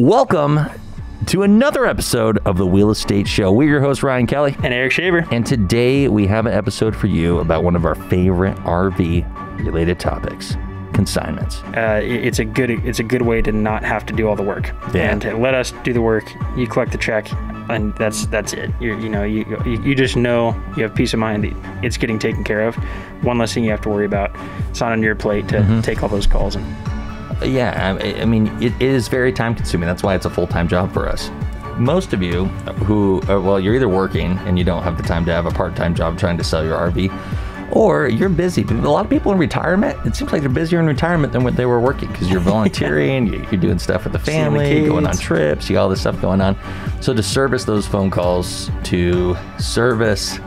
Welcome to another episode of the Wheel Estate Show. We're your host, Ryan Kelly. and Eric Shaver. And today we have an episode for you about one of our favorite RV related topics consignments. Uh, it's a good it's a good way to not have to do all the work Yeah. and to let us do the work. You collect the check, and that's that's it. You you know you you just know you have peace of mind that it's getting taken care of. One less thing you have to worry about. It's not on your plate to Mm-hmm. take all those calls and Yeah, I, I mean, it is very time consuming. That's why it's a full time job for us. Most of you who, uh, well, you're either working and you don't have the time to have a part time job trying to sell your RV, or you're busy. A lot of people in retirement, it seems like they're busier in retirement than when they were working because you're volunteering, you- you're doing stuff with the Seeing the family, going on trips, you got all this stuff going on. So to service those phone calls, to service,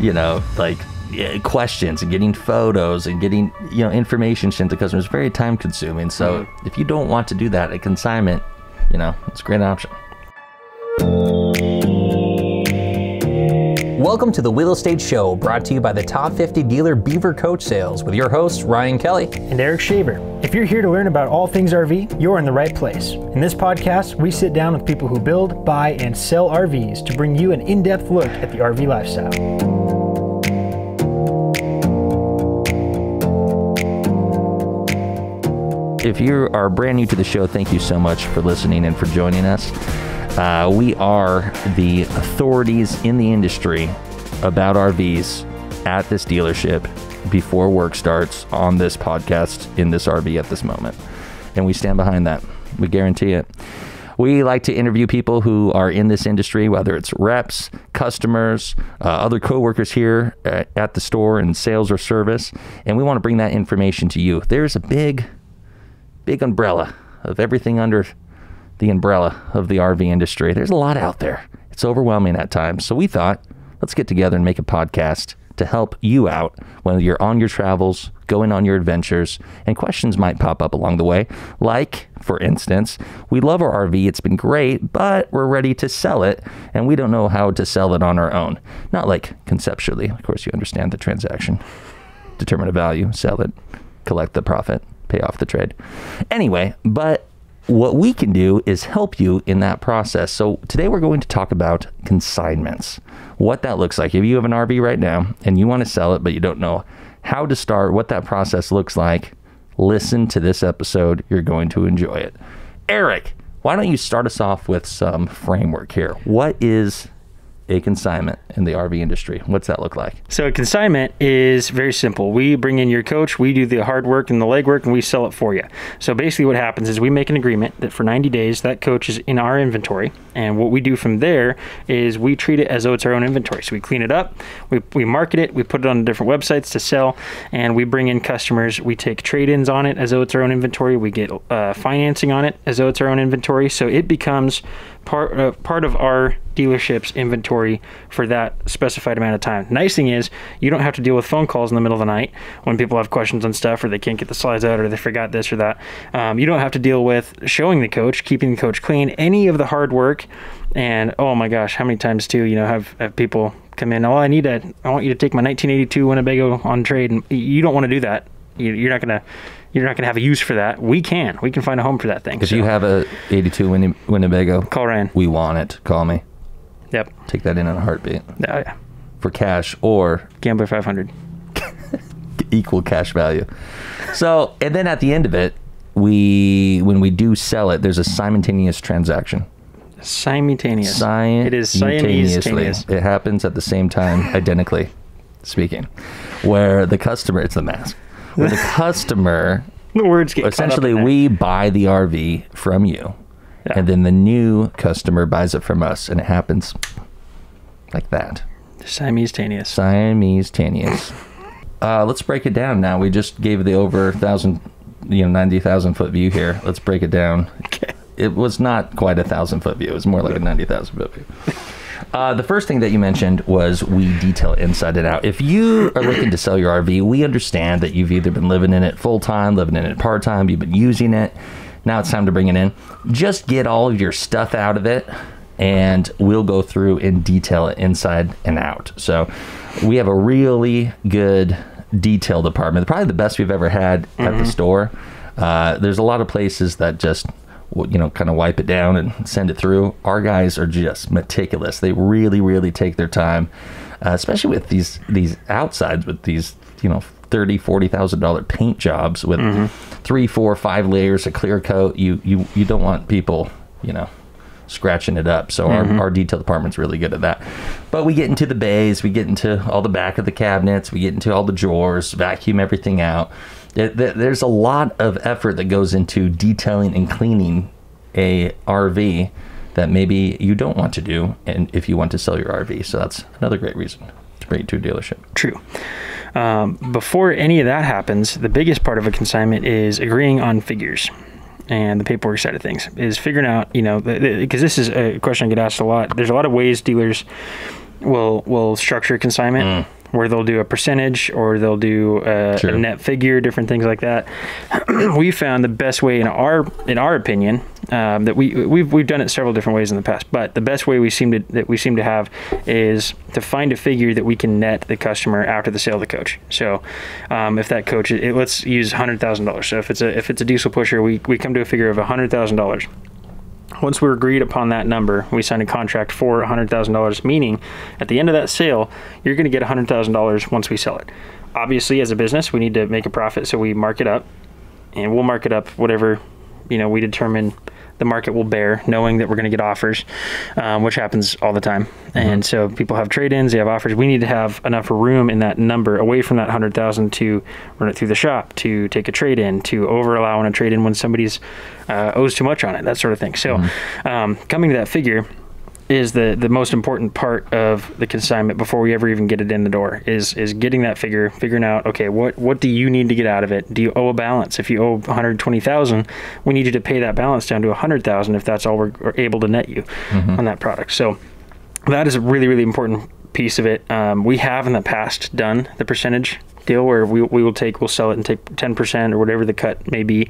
you know, like yeah, Uh, questions and getting photos and getting you know information sent to customers is very time consuming. So mm-hmm. if you don't want to do that, a consignment, you know, it's a great option. Welcome to the Wheel Estate Show, brought to you by the top 50 dealer Beaver Coach Sales with your hosts, Ryan Kelly. and Eric Shaver. If you're here to learn about all things RV, you're in the right place. In this podcast, we sit down with people who build, buy, and sell RVs to bring you an in depth look at the RV lifestyle. If you are brand new to the show, thank you so much for listening and for joining us. Uh, we are the authorities in the industry about RVs at this dealership before work starts on this podcast in this RV at this moment. And we stand behind that. We guarantee it. We like to interview people who are in this industry, whether it's reps, customers, uh, other coworkers here uh, at the store in sales or service, and we want to bring that information to you. There's a big big umbrella of everything under the umbrella of the RV industry. There's a lot out there. It's overwhelming at times. So we thought, let's get together and make a podcast to help you out when you're on your travels, going on your adventures, and questions might pop up along the way. Like, for instance, we love our RV, it's been great, but we're ready to sell it, and we don't know how to sell it on our own. Not like conceptually, of course, you understand the transaction determine a value, sell it, collect the profit, pay off the trade. Anyway, but what we can do is help you in that process. So today we're going to talk about consignments. What that looks like. If you have an RV right now and you want to sell it but you don't know how to start, what that process looks like, listen to this episode. You're going to enjoy it. Eric, why don't you start us off with some framework here? What is a consignment in the RV industry? What's that look like? So a consignment is very simple. We bring in your coach, we do the hard work and the legwork, and we sell it for you. So basically, what happens is we make an agreement that for 90 days that coach is in our inventory, and what we do from there is we treat it as though it's our own inventory. So we clean it up, we, we market it, we put it on different websites to sell, and we bring in customers. We take trade-ins on it as though it's our own inventory. We get uh, financing on it as though it's our own inventory. So it becomes part uh, part of our dealership's inventory for that specified amount of time. Nice thing is you don't have to deal with phone calls in the middle of the night when people have questions on stuff or they can't get the slides out or they forgot this or that. Um, you don't have to deal with showing the coach, keeping the coach clean, any of the hard work. And oh my gosh, how many times too, you know, have, have people come in, oh, I need to. I want you to take my 1982 Winnebago on trade, and you don't want to do that. You, you're not gonna, you're not gonna have a use for that. We can, we can find a home for that thing. If So, you have a 82 Winne- Winnebago, call Ryan. we want it. Call me. Yep. Take that in in a heartbeat Oh, yeah. for cash or Gambler 500. equal cash value. So, and then at the end of it, we when we do sell it, there's a simultaneous transaction. Simultaneous. Simultaneously, It is Siamese. It happens at the same time, identically speaking, where the customer it's the mask. Where the customer The words get essentially caught up in we buy the RV from you, Yeah. and then the new customer buys it from us, and it happens like that. Siamese Tanius. Uh, let's break it down now. We just gave the over thousand, you know, ninety thousand foot view here. Let's break it down. Okay. It was not quite a thousand foot view. It was more like a ninety thousand foot view. Uh, the first thing that you mentioned was we detail inside and out. If you are looking to sell your RV, we understand that you've either been living in it full time, living in it part time, you've been using it. Now it's time to bring it in. Just get all of your stuff out of it, and we'll go through and detail it inside and out. So we have a really good detail department, probably the best we've ever had at the store. Uh, there's a lot of places that just you know, kind of wipe it down and send it through. Our guys are just meticulous. They really, really take their time, uh, especially with these these outsides with these you know thirty, forty thousand dollar paint jobs with three, four, five layers of clear coat. You you you don't want people you know scratching it up. So our, our detail department's really good at that. But we get into the bays, we get into all the back of the cabinets, we get into all the drawers, vacuum everything out. There- there- There's a lot of effort that goes into detailing and cleaning a RV that maybe you don't want to do and if you want to sell your RV. So that's another great reason to bring it to a dealership. True. Um, before any of that happens, the biggest part of a consignment is agreeing on figures and the paperwork side of things is figuring out, you know, because this is a question I get asked a lot. There's a lot of ways dealers will will structure consignment. Where they'll do a percentage or they'll do a, a net figure, different things like that. we found the best way in our in our opinion um, that we we've we've done it several different ways in the past, but the best way we seem to that we seem to have is to find a figure that we can net the customer after the sale of the coach. So um, if that coach, it, let's use hundred thousand dollars. So if it's a if it's a diesel pusher, we we come to a figure of hundred thousand dollars. Once we're agreed upon that number, we sign a contract for $100,000, meaning at the end of that sale, you're going to get $100,000 once we sell it. Obviously, as a business, we need to make a profit, so we mark it up, and we'll mark it up whatever you know we determine the market will bear, knowing that we're going to get offers, um, which happens all the time. And so people have trade-ins, they have offers. We need to have enough room in that number away from that hundred thousand to run it through the shop, to take a trade-in, to over allow on a trade-in when somebody's uh, owes too much on it, that sort of thing. So um, coming to that figure is the the most important part of the consignment before we ever even get it in the door is is getting that figure figuring out okay what what do you need to get out of it? Do you owe a balance? If you owe 120,000 we need you to pay that balance down to 100,000 if that's all we're, able to net you on that product. So that is a really really important piece of it. Um, we have in the past done the percentage deal where we, we will take we'll sell it and take 10% or whatever the cut may be.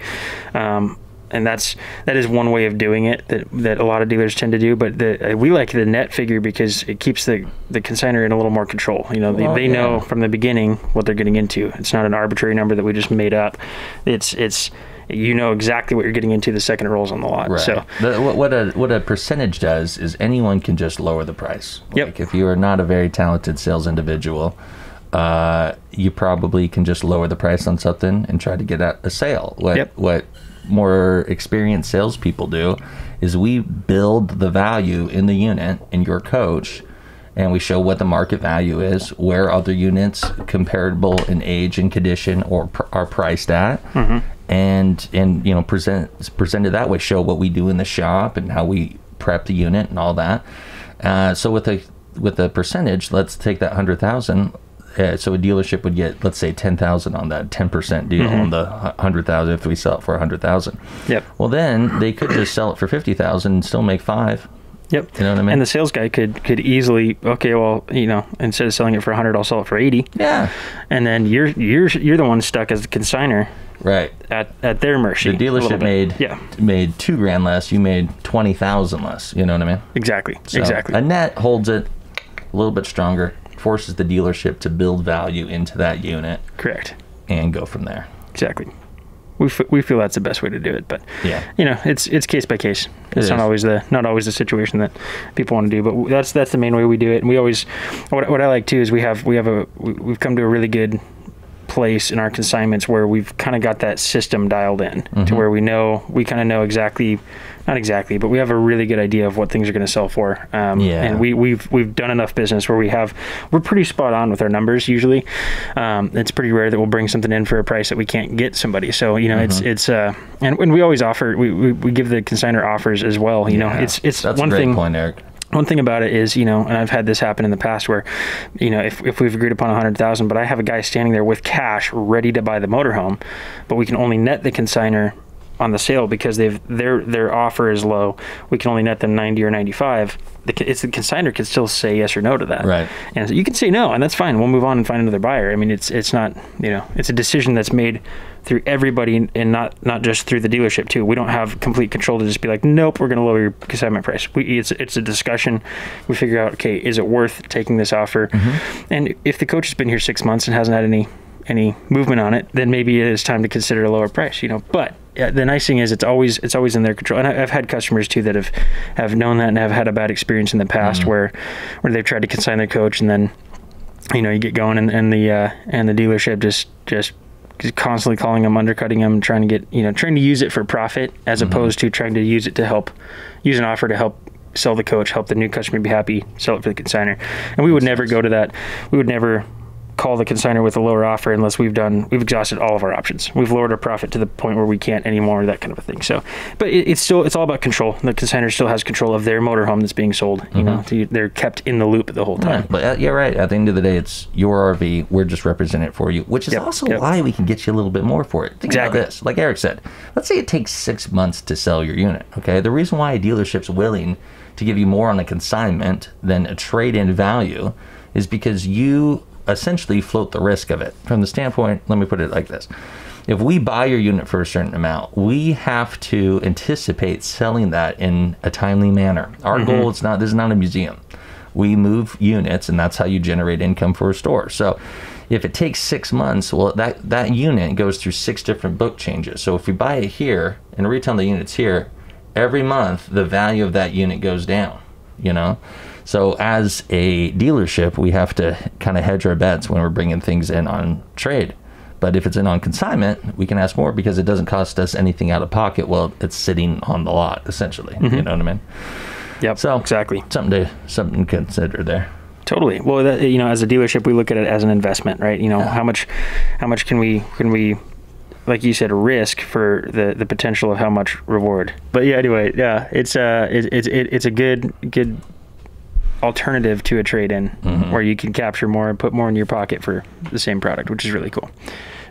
Um, and that's that is one way of doing it that that a lot of dealers tend to do but the, uh, we like the net figure because it keeps the the consignor in a little more control you know they, Well, they yeah. know from the beginning what they're getting into it's not an arbitrary number that we just made up it's it's you know exactly what you're getting into the second it rolls on the lot Right. so the, what, what a what a percentage does is anyone can just lower the price. Yep. Like if you are not a very talented sales individual, uh, you probably can just lower the price on something and try to get a sale. What Yep. what more experienced salespeople do is we build the value in the unit in your coach. And we show what the market value is, where other units comparable in age and condition or pr- are priced at, and and you know present present it that way. Show what we do in the shop and how we prep the unit and all that. Uh, so with a with a percentage, let's take that hundred thousand. Uh, so a dealership would get, let's say, ten thousand on that ten percent deal on the hundred thousand if we sell it for a hundred thousand. Yep. Well, then they could just sell it for fifty thousand and still make five. Yep. You know what I mean? And the sales guy could could easily okay, well, you know, instead of selling it for 100, I'll sell it for 80. Yeah. And then you're you're you're the one stuck as the consigner Right. at, at their mercy. The dealership made Yeah, made two grand less. You made twenty thousand less. You know what I mean? exactly. So exactly. A net holds it a little bit stronger, forces the dealership to build value into that unit Correct. and go from there. Exactly. We, f- we feel that's the best way to do it, but Yeah. you know, it's it's case by case. It's It not always the not always the situation that people want to do, but that's that's the main way we do it. And we always what, what I like too is we have we have a we've come to a really good place in our consignments where we've kind of got that system dialed in Mm-hmm. to where we know we kind of know exactly not exactly but we have a really good idea of what things are going to sell for um, Yeah. and we, we've we've done enough business where we have we're pretty spot on with our numbers usually um, it's pretty rare that we'll bring something in for a price that we can't get somebody so you know it's Mm-hmm. it's uh and when we always offer we, we, we give the consigner offers as well you know it's it's That's one a great thing point, Eric. One thing about it is, you know, and I've had this happen in the past where, you know, if, if we've agreed upon a hundred thousand, but I have a guy standing there with cash ready to buy the motorhome, but we can only net the consigner on the sale because they've their their offer is low. We can only net them ninety or ninety five. The, it's the consigner can still say yes or no to that. Right. And so you can say no, and that's fine. We'll move on and find another buyer. I mean, it's it's not you know it's a decision that's made through everybody and not not just through the dealership too. We don't have complete control to just be like, nope, we're going to lower your consignment price. We, it's it's a discussion. We figure out, okay, is it worth taking this offer? Mm-hmm. And if the coach has been here six months and hasn't had any any movement on it, then maybe it is time to consider a lower price. You know, but yeah, the nice thing is it's always it's always in their control. And I, I've had customers too that have have known that and have had a bad experience in the past where where they've tried to consign their coach and then you know you get going and, and the uh, and the dealership just just constantly calling them, undercutting them, trying to get you know trying to use it for profit as opposed to trying to use it to help use an offer to help sell the coach, help the new customer be happy, sell it for the consigner. And we would never go to that. We would never call the consigner with a lower offer unless we've done we've exhausted all of our options. We've lowered our profit to the point where we can't anymore, that kind of a thing. So, but it, it's still it's all about control. The consigner still has control of their motorhome that's being sold. You know, so you- they're kept in the loop the whole time. Yeah, but uh, you're right. At the end of the day, it's your RV. We're just representing it for you, which is Yep, also yep. why we can get you a little bit more for it. Think Exactly. this. Like Eric said, let's say it takes six months to sell your unit. Okay, the reason why a dealership's willing to give you more on a consignment than a trade-in value is because you essentially float the risk of it. From the standpoint, let me put it like this. If we buy your unit for a certain amount, we have to anticipate selling that in a timely manner. Our mm-hmm. goal is not this is not a museum we move units and that's how you generate income for a store so if it takes six months well that that unit goes through six different book changes so if we buy it here and retail the units here every month the value of that unit goes down you know so as a dealership we have to kind of hedge our bets when we're bringing things in on trade but if it's in on consignment we can ask more because it doesn't cost us anything out of pocket well it's sitting on the lot essentially you know what i mean Yep. so exactly. something to something to consider there. Totally. Well, that, you know, as a dealership, we look at it as an investment, right? You know, how much, how much can we can we, like you said, risk for the the potential of how much reward. But yeah, anyway, yeah, it's uh, it, it's it, it's a good good alternative to a trade in where you can capture more and put more in your pocket for the same product, which is really cool.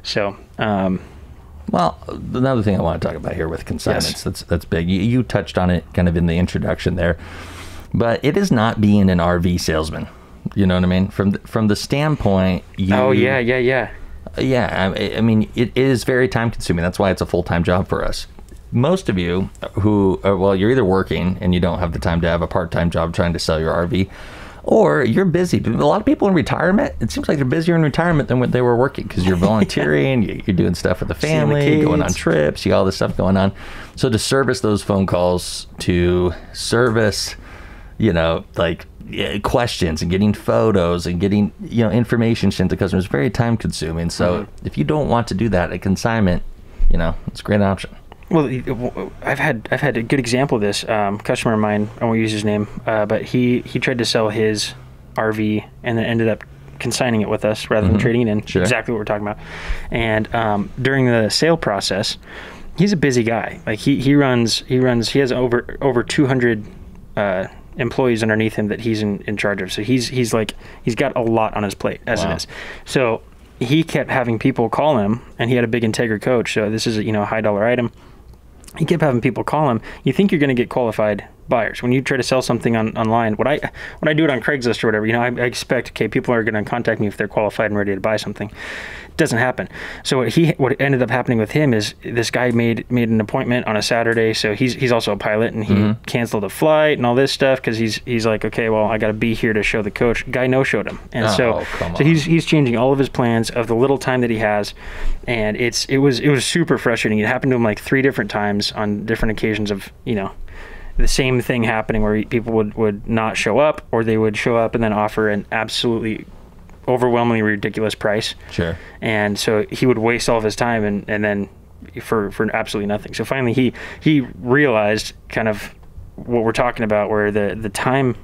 So, um, Well, another thing I want to talk about here with consignments Yes. that's that's big. You, you touched on it kind of in the introduction there, but it is not being an RV salesman. You know what I mean? From the, from the standpoint, you, oh yeah, yeah, yeah. yeah. I, I mean, it is very time consuming. That's why it's a full time job for us. Most of you who, uh, well, you're either working and you don't have the time to have a part time job trying to sell your RV, or you're busy. A lot of people in retirement, it seems like they're busier in retirement than when they were working because you're volunteering, you- you're doing stuff with the Seeing the family, going on trips, you got all this stuff going on. So to service those phone calls, to service, you know, like questions and getting photos and getting you know information sent to customers very time consuming. So Mm-hmm. if you don't want to do that, a consignment, you know, it's a great option. Well, I've had I've had a good example of this. Um, customer of mine, I won't use his name, uh, but he he tried to sell his RV and then ended up consigning it with us rather than trading it in. Sure. Exactly what we're talking about. And um, during the sale process, he's a busy guy. Like he, he runs he runs he has over over 200 uh, employees underneath him that he's in, in charge of. So he's he's like he's got a lot on his plate as Wow. it is. So he kept having people call him, and he had a big Entegra coach. So this is a, you know a high dollar item he kept having people call him. You think you're going to get qualified buyers when you try to sell something on online. What I when I do it on Craigslist or whatever, you know, I, I expect okay, people are going to contact me if they're qualified and ready to buy something. It doesn't happen. So what he what ended up happening with him is this guy made made an appointment on a Saturday. So he's he's also a pilot and he mm-hmm. canceled a flight and all this stuff because he's he's like okay, well I got to be here to show the coach. Guy no showed him, and so Oh, come so he's he's changing all of his plans of the little time that he has, and it's it was it was super frustrating. It happened to him like three different times on different occasions of you know the same thing happening where people would would not show up or they would show up and then offer an absolutely overwhelmingly ridiculous price Sure. and so he would waste all of his time and, and then for for absolutely nothing so finally he he realized kind of what we're talking about where the the time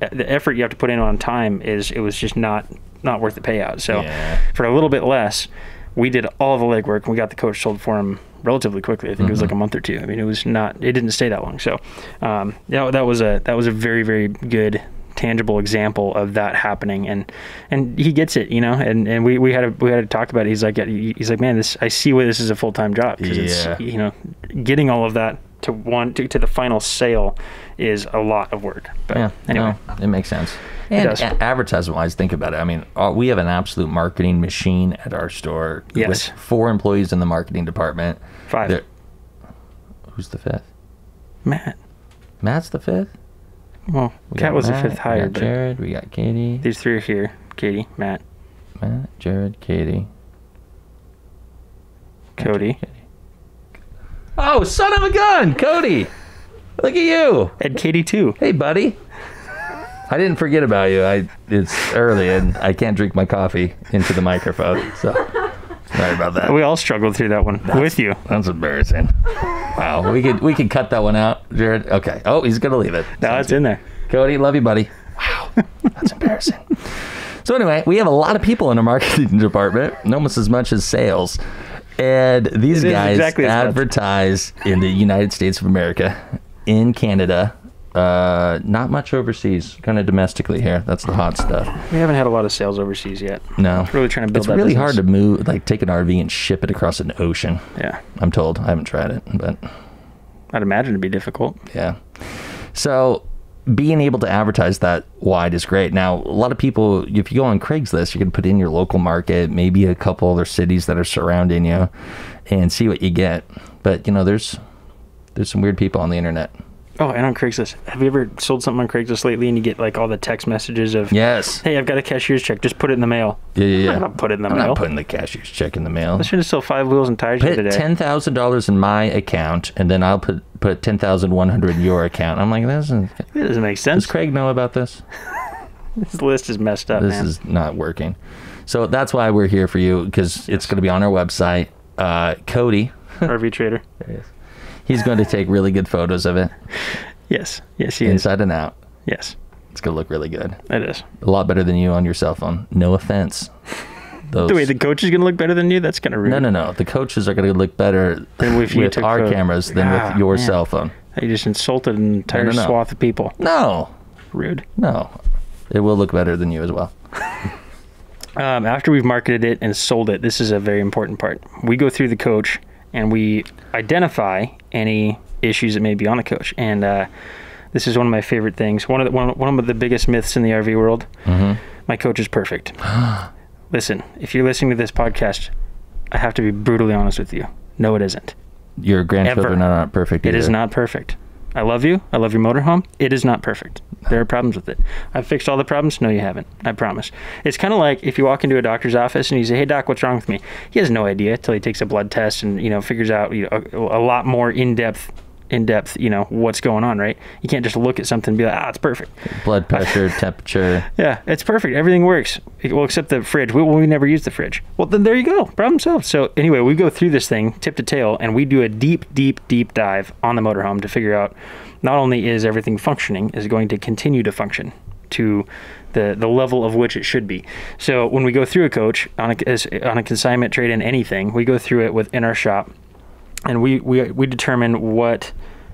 the effort you have to put in on time is it was just not not worth the payout so Yeah. for a little bit less we did all the legwork and we got the coach sold for him relatively quickly. I think it was like a month or two. I mean it was not it didn't stay that long. So um yeah that was a that was a very very good tangible example of that happening. And and he gets it you know? And and we, we had a we had to talk about it. He's like he's like man this i see why this is a full-time job. Because Yeah. it's you know getting all of that to one to, to the final sale is a lot of work. But Yeah. anyway. no, it makes sense. And does. a- advertising wise, think about it. I mean, uh, we have an absolute marketing machine at our store. Yes. With four employees in the marketing department. Five. They're- Who's the fifth? matt Matt's the fifth. well We kat was the Matt, fifth We got Jared. We got Katie. these three are here katie matt Matt, Jared, Katie. cody Katie. Oh, son of a gun, Cody! Look at you. And Katie too. Hey, buddy. I didn't forget about you. I it's early and I can't drink my coffee into the microphone. So sorry about that. We all struggled through that one with you. That's embarrassing. Wow, we could we could cut that one out, Jared. Okay. Oh, he's gonna leave it. No, it's in there. Cody, love you, buddy. Wow, that's embarrassing. So anyway, we have a lot of people in our marketing department, almost as much as sales, and these It guys exactly advertise in the United States of America, in Canada, uh, not much overseas, kind of domestically here. That's the hot stuff. We haven't had a lot of sales overseas yet. No, Really trying to build It's really business. hard to move, like take an RV and ship it across an ocean. Yeah. I'm told. I haven't tried it, but I'd imagine it'd be difficult. yeah. So being able to advertise that wide is great. Now, a lot of people, if you go on Craigslist, you can put in your local market, maybe a couple other cities that are surrounding you, and see what you get. But you know, there's there's some weird people on the internet. Oh, and on Craigslist. Have you ever sold something on Craigslist lately and you get like all the text messages of, Yes. hey, I've got a cashier's check. Just put it in the mail. Yeah, yeah, yeah. I'm not putting it in the I'm mail. not putting the cashier's check in the mail. I should have sold five wheels and tires Put today. ten thousand dollars in my account, and then I'll put put ten thousand one hundred in your account. I'm like, this is, It doesn't make sense. does. Craig know about this? This list is messed up, this man. is not working. So that's why we're here for you because it's going to be on our website. Uh, Cody, RV Trader. he's going to take really good photos of it Yes. Yes, he is. inside and out. Yes, It's going to look really good. it is. A lot better than you on your cell phone. No offense. Those, The way the coach is going to look better than you, that's kind of rude. no, no, no. The coaches are going to look better Than if with our photo- cameras than Ah, with your man. cell phone. You just insulted an entire No, no, no. swath of people. No, Rude. no. It will look better than you as well. Um, after we've marketed it and sold it, this is a very important part. We go through the coach and we identify any issues that may be on the coach. And uh, this is one of my favorite things. One of the, one, one of the biggest myths in the RV world. My coach is perfect. Listen, if you're listening to this podcast, I have to be brutally honest with you. No, it isn't. Your grandchildren Ever. are not perfect. It is not perfect. I love you. I love your motorhome. It is not perfect. There are problems with it. I've fixed all the problems. No, you haven't. I promise. It's kind of like if you walk into a doctor's office and you say, "Hey, doc, what's wrong with me?" He has no idea until he takes a blood test and you know figures out you know, a, a lot more in depth, in depth. You know what's going on, right? You can't just look at something and be like, "Ah, it's perfect." blood pressure, temperature. Yeah, it's perfect. Everything works. Well, except the fridge. We, we never use the fridge. Well, then there you go. Problem solved. So anyway, we go through this thing tip to tail, and we do a deep, deep, deep dive on the motorhome to figure out not only is everything functioning, is it going to continue to function to the the level of which it should be. So when we go through a coach on a on a consignment trade in anything, we go through it within our shop and we, we we determine what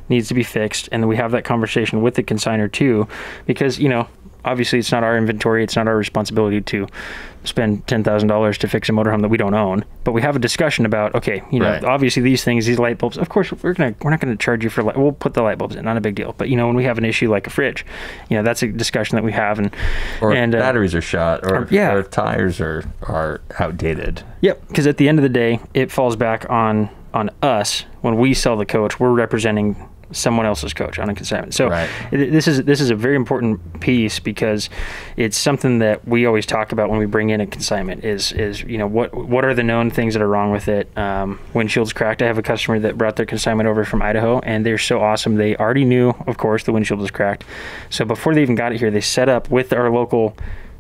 needs to be fixed and we have that conversation with the consigner too because you know obviously it's not our inventory it's not our responsibility to spend $10,000 to fix a motorhome that we don't own but we have a discussion about okay you know Right. obviously these things these light bulbs of course we're going to we're not going to charge you for light we'll put the light bulbs in not a big deal but you know when we have an issue like a fridge you know that's a discussion that we have and Or and if uh, batteries are shot, or, or- yeah. or if tires are, are outdated. Yep, because at the end of the day, it falls back on on us when we sell the coach. We're representing someone else's coach on a consignment. So Right. this is this is a very important piece because it's something that we always talk about when we bring in a consignment. Is is you know what what are the known things that are wrong with it? Um, windshield's cracked. I have a customer that brought their consignment over from Idaho, and they're so awesome. They already knew, of course, the windshield was cracked. So before they even got it here, they set up with our local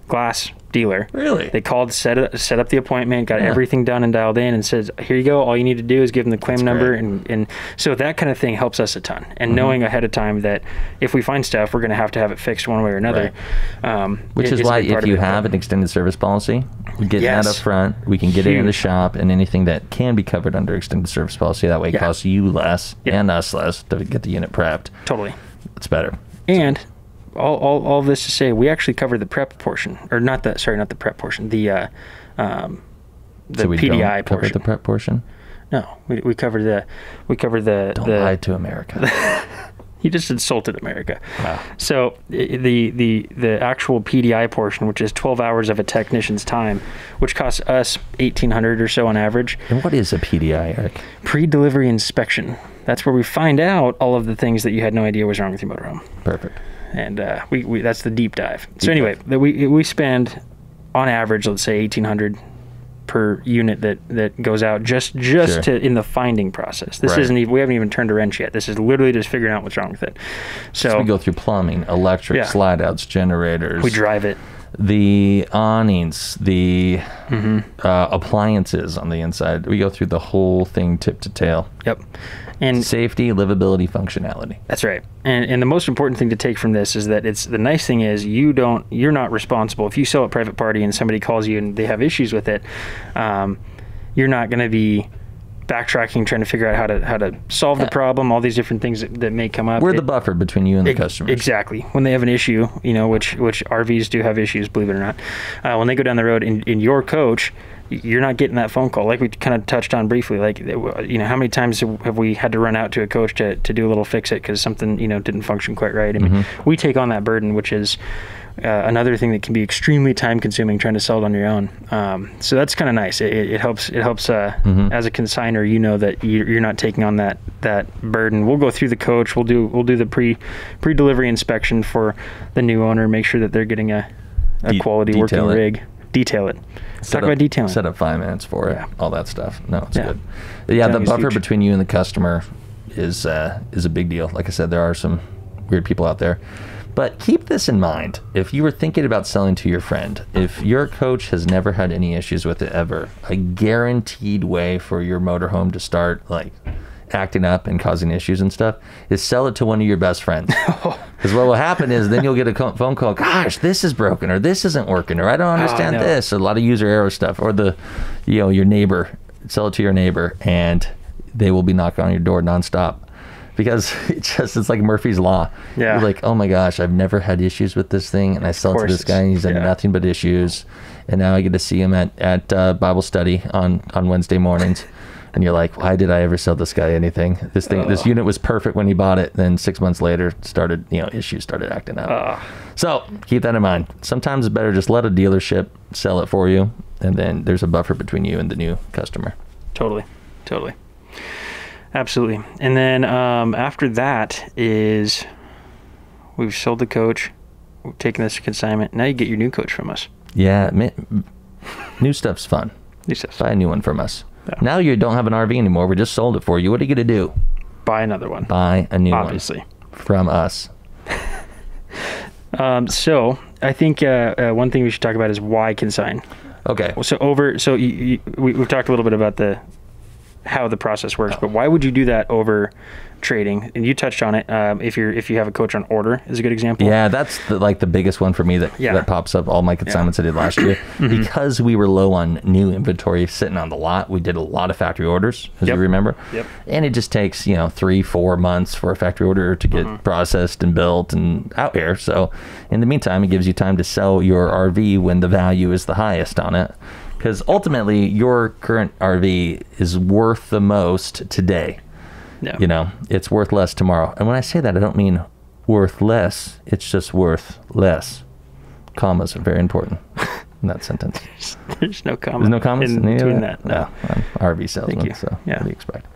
glass dealer. Really? They called, set it, set up the appointment, got everything done and dialed in, and says, "Here you go. All you need to do is give them the claim number." great. And and so that kind of thing helps us a ton. Mm-hmm. And knowing ahead of time that if we find stuff, we're going to have to have it fixed one way or another. Um, Which is why if you have an extended service policy, we get Yes. that up front. We can get it in the shop, and anything that can be covered under extended service policy, that way it Yeah. costs you less Yeah. and us less to get the unit prepped. totally. It's better. And all, all, all this to say, we actually cover the prep portion, or not the sorry, not the prep portion, the uh, um, the so we PDI portion. the prep portion. no, we, we cover the we cover the Don't the lie to America. he just insulted America. Wow. So the the the actual PDI portion, which is 12 hours of a technician's time, which costs us 1,800 or so on average, and what is a PDI, Eric? pre-delivery inspection. That's where we find out all of the things that you had no idea was wrong with your motorhome, Perfect. And uh, we, we that's the deep dive. so anyway, that we we spend on average, let's say 1,800 per unit that that goes out just just Sure. to in the finding process. This Right. isn't even we haven't even turned a wrench yet. This is literally just figuring out what's wrong with it. So we go through plumbing, electric, Yeah. slide outs, generators, we drive it. The awnings, the Mm-hmm. uh, appliances on the inside. We go through the whole thing tip to tail. Yep. And Safety, livability, functionality. That's right. And and the most important thing to take from this is that it's the nice thing is you don't you're not responsible if you sell a private party and somebody calls you and they have issues with it. Um, you're not going to be backtracking trying to figure out how to how to solve the problem. All these different things that, that may come up. We're It- the buffer between you and the customer. Exactly. When they have an issue, you know, which which RVs do have issues, believe it or not. Uh, when they go down the road in, in your coach, you're not getting that phone call. Like we kind of touched on briefly. Like, you know, how many times have we had to run out to a coach to, to do a little fix it because something, you know, didn't function quite right? I mean, Mm-hmm. we take on that burden, which is uh, another thing that can be extremely time consuming trying to sell it on your own. Um, so that's kind of nice. It, it, helps. It helps uh, Mm-hmm. as a consigner. You know that you're, you're not taking on that that burden. We'll go through the coach. We'll do we'll do the pre pre delivery inspection for the new owner. Make sure that they're getting a, a De- quality working it. rig. Detail it. Set talk about up- detailing. Set up five minutes for it. Yeah. All that stuff. No, it's Yeah. good. Yeah, the buffer huge. between you and the customer is uh, is a big deal. Like I said, there are some weird people out there. But keep this in mind. If you were thinking about selling to your friend, if your coach has never had any issues with it ever, a guaranteed way for your motorhome to start like acting up and causing issues and stuff is sell it to one of your best friends. Because what will happen is then you'll get a phone call, gosh, this is broken, or this isn't working, or I don't oh, understand no. this, a lot of user error stuff, or the, you know, your neighbor, sell it to your neighbor, and they will be knocking on your door nonstop. Because it's just, it's like Murphy's Law. Yeah. You're like, oh my gosh, I've never had issues with this thing, and I sell it to this guy, and he's had yeah. nothing but issues. And now I get to see him at, at uh, Bible study on, on Wednesday mornings. And you're like, why did I ever sell this guy anything? This thing, this unit was perfect when he bought it. Then six months later, started, you know, issues started acting up. So keep that in mind. Sometimes it's better just let a dealership sell it for you, and then there's a buffer between you and the new customer. Totally, totally, absolutely. And then um, after that is we've sold the coach, we've taken this consignment. Now you get your new coach from us. Yeah, mi- new stuff's fun. He says, Buy a new one from us. Yeah. Now you don't have an RV anymore. We just sold it for you. What are you gonna do? buy another one. Buy a new Obviously. one Obviously. from us. Um, so I think uh, uh, one thing we should talk about is why consign. Okay. So over, so you, you, we, we've talked a little bit about the how the process works, but why would you do that over trading? And you touched on it. Um, if you're if you have a coach on order, is a good example. Yeah, that's the, like the biggest one for me that Yeah. Mm-hmm. that pops up all my consignments I did last year because we were low on new inventory sitting on the lot. We did a lot of factory orders, as Yep. you remember. Yep. And it just takes you know three, four months for a factory order to get Mm-hmm. processed and built and out here. So in the meantime, it gives you time to sell your RV when the value is the highest on it. Because ultimately, your current RV is worth the most today Yeah. you know it's worth less tomorrow and when i say that i don't mean worth less it's just worth less commas are very important in that sentence There's no comment. there's no commas in in between that. No. i'm rv salesman so Yeah. what do you expect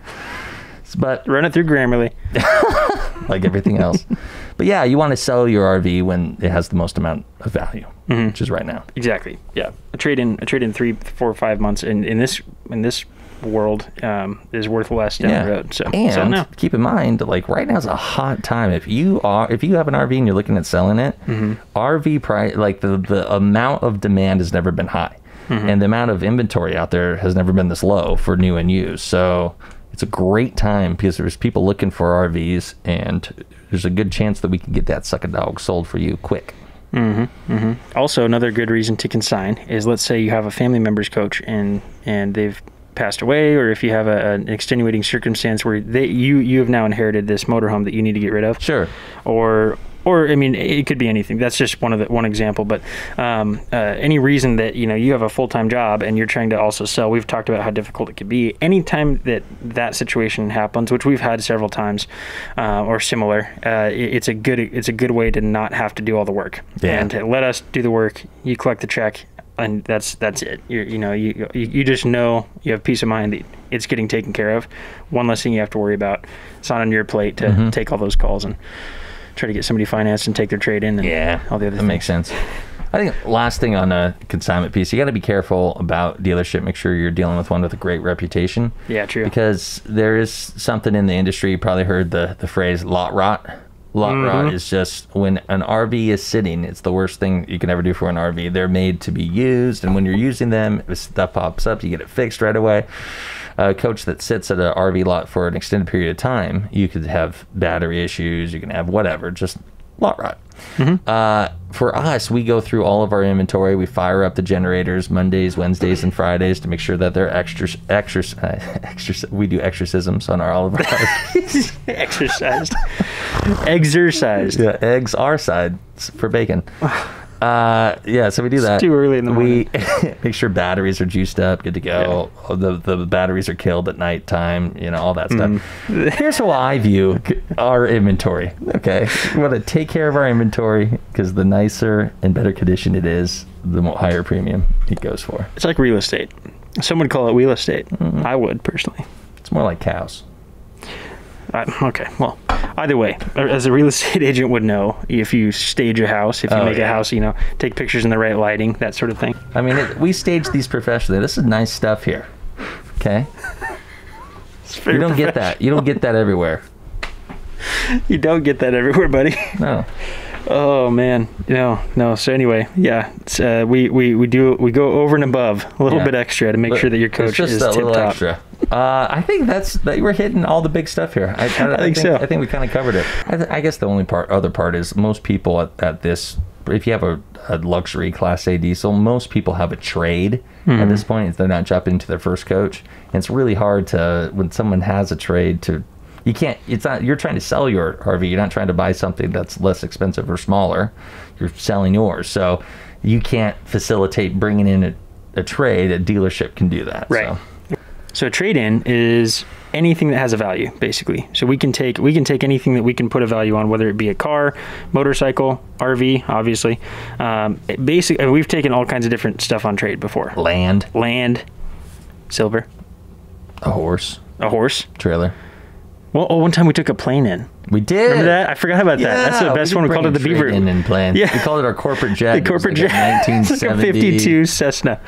but Run it through Grammarly. like everything else but yeah you want to sell your rv when it has the most amount of value Mm-hmm. which is right now Exactly. Yeah. A trade in a trade in three, four, five months in, in this in this world um, is worth less down yeah the road. So and sell now. keep in mind like right now is a hot time if you are if you have an rv and you're looking at selling it Mm-hmm. rv price like the the amount of demand has never been high Mm-hmm. and the amount of inventory out there has never been this low for new and used so it's a great time because there's people looking for rvs and there's a good chance that we can get that sucker dog sold for you quick Mhm. Mhm. Also, another good reason to consign is let's say you have a family member's coach and and they've passed away, or if you have a, an extenuating circumstance where they you you have now inherited this motorhome that you need to get rid of. sure or or I mean, it could be anything. That's just one of the one example. But um, uh, any reason that you know you have a full time job and you're trying to also sell, we've talked about how difficult it could be. Anytime that that situation happens, which we've had several times, uh, or similar, uh, it- it's a good it's a good way to not have to do all the work Yeah. and to let us do the work. You collect the check. And that's that's it. You're, you know, you you you just know you have peace of mind that it's getting taken care of. One less thing you have to worry about. It's not on your plate to take all those calls and try to get somebody financed and take their trade in and yeah all the other that things. makes sense I think last thing on a consignment piece, you got to be careful about dealership. Make sure you're dealing with one with a great reputation. Yeah, true. Because there is something in the industry. You probably heard the the phrase "lot rot." Lot Mm-hmm. rot is just when an RV is sitting. It's the worst thing you can ever do for an RV. They're made to be used, and when you're using them, if stuff pops up, you get it fixed right away. A coach that sits at an RV lot for an extended period of time, you could have battery issues. You can have whatever. Just lot rot. Uh, for us, we go through all of our inventory. We fire up the generators Mondays, Wednesdays, and Fridays to make sure that they're extra, extra, extra. We do exorcisms on our all of our Exercised. Exercised. yeah, eggs are side for bacon. Uh, yeah, so we do that. too early in the We make sure batteries are juiced up, good to go. The the batteries are killed at nighttime. You know all that stuff. Mm. Here's how I view our inventory. Okay, we want to take care of our inventory because the nicer and better condition it is, the more higher premium it goes for. It's like real estate. Some would call it wheel estate. Mm-hmm. I would personally. It's more like cows. I, okay, well, either way, as a real estate agent would know, if you stage a house, if you Oh, make a house, you know, take pictures in the right lighting, that sort of thing. I mean, it, we stage these professionally. This is nice stuff here. Okay, you don't get that. You don't get that everywhere. You don't get that everywhere, buddy. No. Oh man, no, no. So anyway, yeah, it's, uh, we we we do we go over and above a little Yeah. bit extra to make But sure that your coach just is a tip little top. extra. Uh, I think that's that we're hitting all the big stuff here. I, I, I think so. I think we kind of covered it. I, th- I guess the only part, other part, is most people at, at this. If you have a, a luxury Class A diesel, most people have a trade Hmm. at this point. They're not jumping into their first coach, and it's really hard to when someone has a trade to. You can't. It's not. You're trying to sell your RV. You're not trying to buy something that's less expensive or smaller. You're selling yours, so you can't facilitate bringing in a, a trade. A dealership can do that. Right. So. So trade in is anything that has a value, basically. So we can take we can take anything that we can put a value on, whether it be a car, motorcycle, RV, obviously. Um, it basic. and We've taken all kinds of different stuff on trade before. Land, Land, silver, a horse, a horse. trailer. Well, oh, one time we took a plane in. We did. Remember that? I forgot about that. That's the best we one. We called it the Beaver. in and plan. Yeah. We called it our corporate jet. The corporate like jet. it's like a 52 Cessna.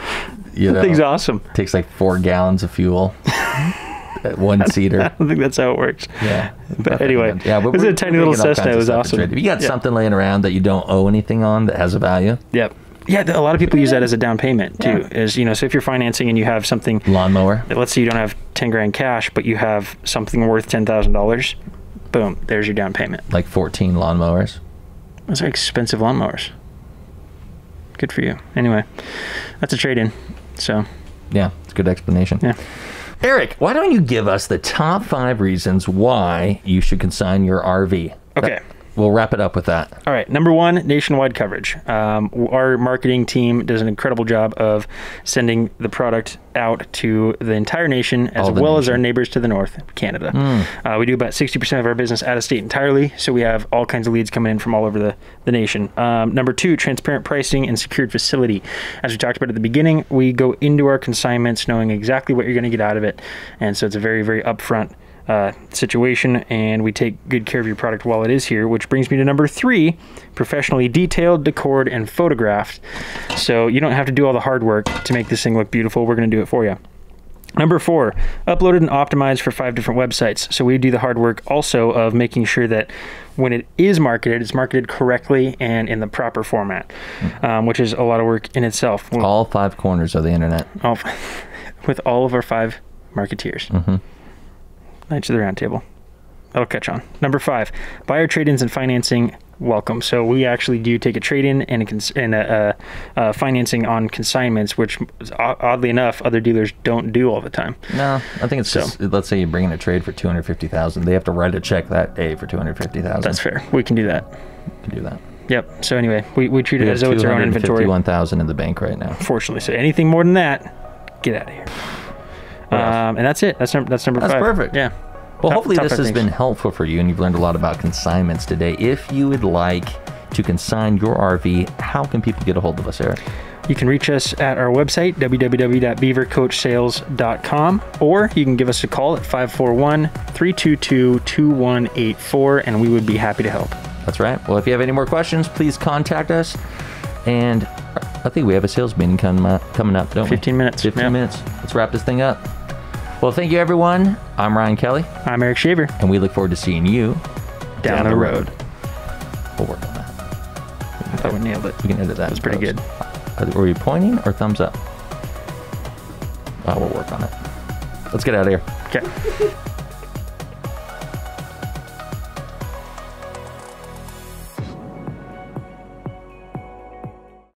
You know, That thing's awesome. Takes like four gallons of fuel. One seater. I don't think that's how it works. Yeah. But anyway, yeah, but it was a tiny little Cessna. It was awesome. If you got Yeah. something laying around that you don't owe anything on that has a value, Yep. Yeah, a lot of people use that as a down payment too. Is you know, so if you're financing and you have something, lawnmower. let's say you don't have ten grand cash, but you have something worth ten thousand dollars, boom, there's your down payment. like 14 lawnmowers. Those are expensive lawnmowers. Good for you. Anyway, that's a trade in. So Yeah, it's a good explanation. Yeah. Eric, why don't you give us the top five reasons why you should consign your RV? Okay. That- we'll wrap it up with that. All right, number one, nationwide coverage. Um, our marketing team does an incredible job of sending the product out to the entire nation, as well as our neighbors to the north, Canada. Uh, we do about 60% of our business out of state entirely, so we have all kinds of leads coming in from all over the, the nation. Um, number two, transparent pricing and secured facility. As we talked about at the beginning, we go into our consignments knowing exactly what you're going to get out of it, and so it's a very, very upfront uh, situation, and we take good care of your product while it is here. Which brings me to number three: professionally detailed, decored, and photographed. So you don't have to do all the hard work to make this thing look beautiful. We're going to do it for you. Number four, uploaded and optimized for five different websites. So we do the hard work also of making sure that when it is marketed, it's marketed correctly and in the proper format, um, which is a lot of work in itself. All five corners of the internet. all, with all of our five marketeers. Mm-hmm. Knights of the Round Table. That'll catch on. Number five, buyer trade-ins and financing. Welcome. So we actually do take a trade-in and a, cons- and a, uh, uh, financing on consignments, which oddly enough, other dealers don't do all the time. No, I think it's So- just let's say you bring in a trade for two hundred fifty thousand, they have to write a check that day for two hundred fifty thousand. That's fair. We can do that. You can do that. Yep. So anyway, we, we treat We it as though it's our own inventory. fifty-one thousand in the bank right now. Fortunately, so anything more than that, get out of here. Um, and that's it. That's number. That's number That's five. perfect. Yeah. Well, Top- hopefully top this has things. been helpful for you and you've learned a lot about consignments today. If you would like to consign your RV, how can people get a hold of us, Eric? You can reach us at our website, www.beavercoachsales.com, or you can give us a call at 541 322 2184, and we would be happy to help. That's right. Well, if you have any more questions, please contact us. And I think we have a sales meeting coming up, coming up don't 15 we? minutes, 15 yeah. minutes. Let's wrap this thing up. Well, thank you, everyone. I'm Ryan Kelly, I'm Eric Shaver. and we look forward to seeing you Down, the road. We'll work on that. I thought we nailed it. We can edit that. That's pretty good. Are you pointing or thumbs up? Oh, we'll work on it. Let's get out of here. Okay.